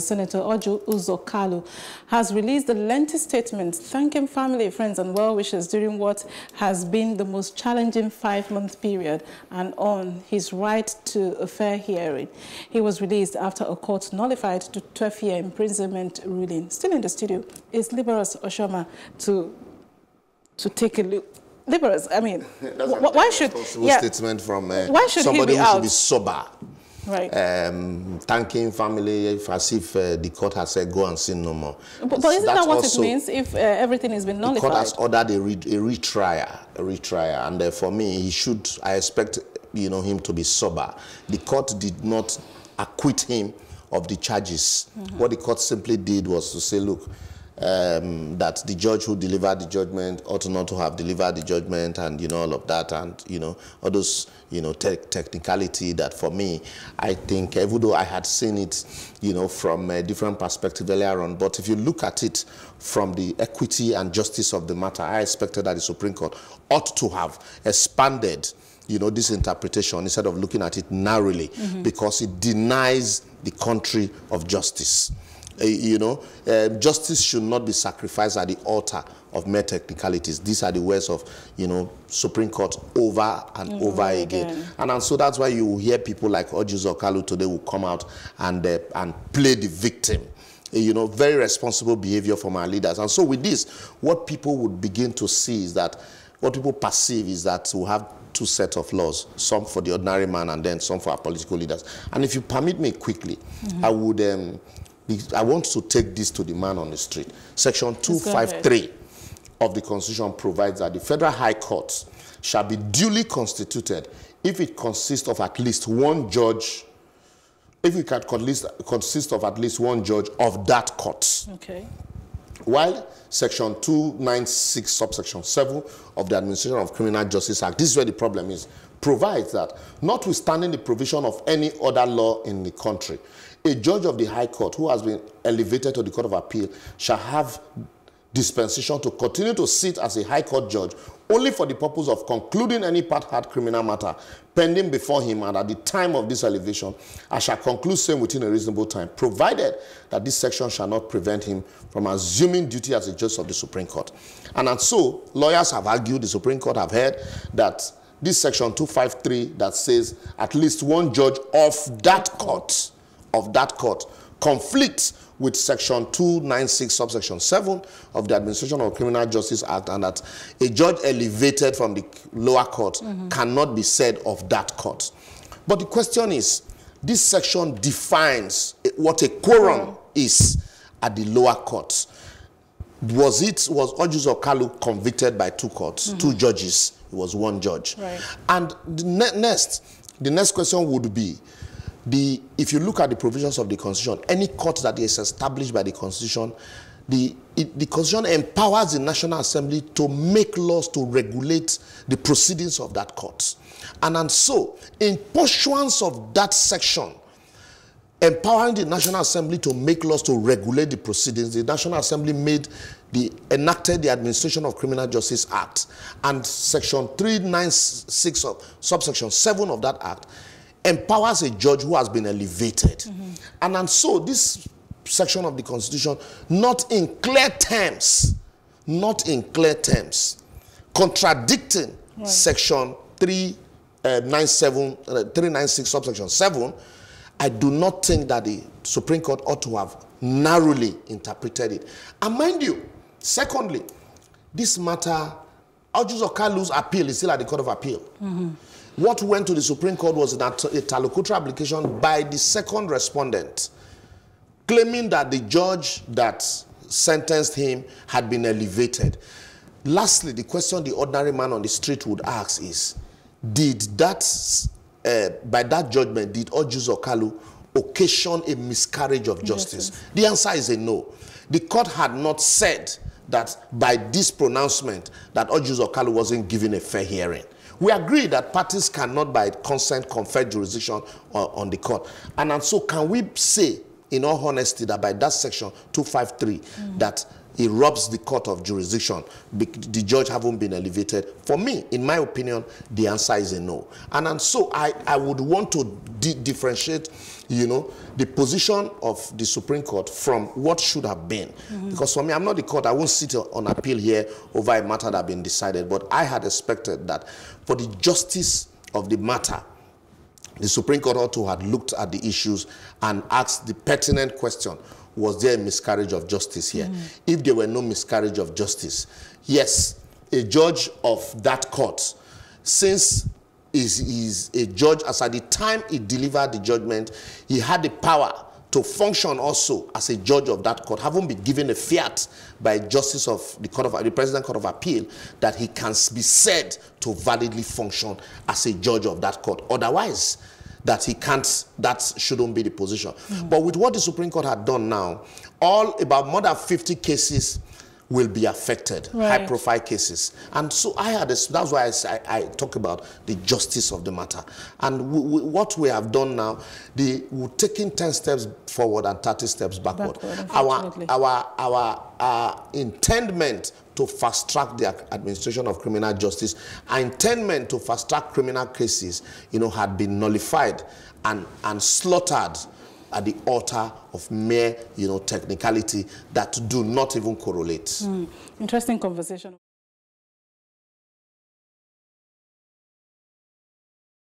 Senator Orji Uzor Kalu has released a lengthy statement thanking family, friends and well-wishers during what has been the most challenging five-month period and on his right to a fair hearing. He was released after a court nullified the 12-year imprisonment ruling. Still in the studio is Liborous Oshoma to, to take a look Liborous, I mean, why should yeah, statement from uh, why should somebody who should be sober right. um, thanking family as if uh, the court has said go and sin no more. But, but isn't that what it means if uh, everything has been nullified? The court has ordered a, re a retrial, a retrial, and uh, for me, he should. I expect you know him to be sober. The court did not acquit him of the charges. Mm -hmm. What the court simply did was to say, look um, that the judge who delivered the judgment ought not to have delivered the judgment and, you know, all of that and, you know, all those, you know, te technicality that for me, I think, even though I had seen it, you know, from a different perspective earlier on, but if you look at it from the equity and justice of the matter, I expected that the Supreme Court ought to have expanded you know, this interpretation instead of looking at it narrowly mm -hmm. because it denies the country of justice. Uh, you know, uh, justice should not be sacrificed at the altar of mere technicalities. These are the words of, you know, Supreme Court over and mm -hmm. over again. again. And, and so that's why you hear people like Orji Uzor Kalu today will come out and, uh, and play the victim uh, you know, very responsible behavior from our leaders. And so with this, what people would begin to see is that, what people perceive is that we have two sets of laws, some for the ordinary man and then some for our political leaders. And if you permit me quickly, mm -hmm. I would um, I want to take this to the man on the street. Section 253 of the Constitution provides that the Federal High Court shall be duly constituted if it consists of at least one judge, if it can consist of at least one judge of that court. Okay. While Section 296, subsection 7 of the Administration of Criminal Justice Act, this is where the problem is, provides that notwithstanding the provision of any other law in the country, a judge of the High Court who has been elevated to the Court of Appeal shall have dispensation to continue to sit as a High Court judge only for the purpose of concluding any part-heard criminal matter pending before him and at the time of this elevation, I shall conclude same within a reasonable time, provided that this section shall not prevent him from assuming duty as a judge of the Supreme Court. And, and so, lawyers have argued, the Supreme Court have heard, that this section 253 that says at least one judge of that court of that court conflicts with section 296 subsection 7 of the Administration of Criminal Justice Act and that a judge elevated from the lower court mm -hmm. cannot be said of that court. But the question is, this section defines what a quorum mm. is at the lower court. Was it, was Orji Uzor Kalu convicted by two courts, mm -hmm. two judges? It was one judge. Right. And the ne next, the next question would be, the, if you look at the provisions of the Constitution, any court that is established by the Constitution, the, it, the Constitution empowers the National Assembly to make laws to regulate the proceedings of that court. And, and so, in pursuance of that section, empowering the National Assembly to make laws to regulate the proceedings, the National Assembly made the enacted the Administration of Criminal Justice Act and section 396 of subsection 7 of that act empowers a judge who has been elevated. Mm -hmm. And, and so this section of the Constitution, not in clear terms, not in clear terms, contradicting right. section 397, uh, uh, 396 subsection 7, I do not think that the Supreme Court ought to have narrowly interpreted it. And mind you, secondly, this matter, Orji Uzor Kalu's appeal is still at the Court of Appeal. Mm -hmm. What went to the Supreme Court was an interlocutory application by the second respondent, claiming that the judge that sentenced him had been elevated. Lastly, the question the ordinary man on the street would ask is, did that, uh, by that judgment, did Orji Uzor Kalu occasion a miscarriage of justice? Yes, the answer is a no. The court had not said that by this pronouncement that Orji Uzor Kalu wasn't given a fair hearing. We agree that parties cannot by consent confer jurisdiction on, on the court. And, and so can we say, in all honesty, that by that section 253, mm. that it robs the court of jurisdiction. The judge haven't been elevated. For me, in my opinion, the answer is a no. And, and so I, I would want to di differentiate, you know, the position of the Supreme Court from what should have been. Mm -hmm. Because for me, I'm not the court. I won't sit on appeal here over a matter that has been decided. But I had expected that for the justice of the matter, the Supreme Court ought to have looked at the issues and asked the pertinent question, was there a miscarriage of justice here? Mm. If there were no miscarriage of justice, yes, a judge of that court, since is is a judge as at the time he delivered the judgment, he had the power to function also as a judge of that court, having been given a fiat by justice of the court of the president court of appeal that he can be said to validly function as a judge of that court. Otherwise, that he can't, that shouldn't be the position. Mm. But with what the Supreme Court had done now, all about more than 50 cases will be affected, right. high profile cases. And so I had this, that's why I, I, talk about the justice of the matter. And we, we, what we have done now, the, we're taking 10 steps forward and 30 steps backward. backward our, our, our, our intendment to fast track the administration of criminal justice, our intendment to fast track criminal cases, you know, had been nullified and, and slaughtered at the altar of mere, you know, technicality that do not even correlate. Mm. Interesting conversation.